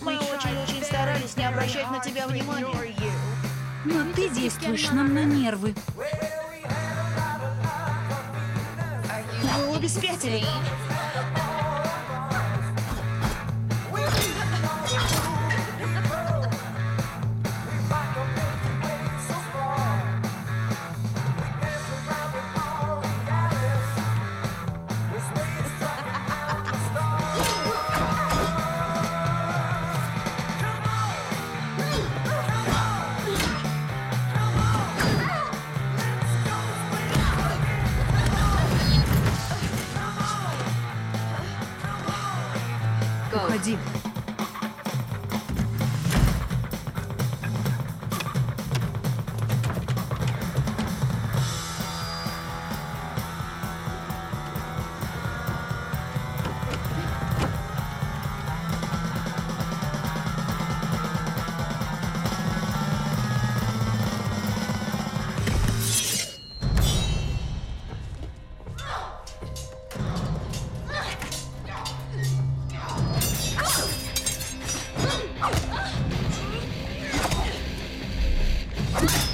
Мы очень-очень старались не обращать на тебя внимания. Но ты действуешь нам на нервы. Вы обе спятили. Уходи. you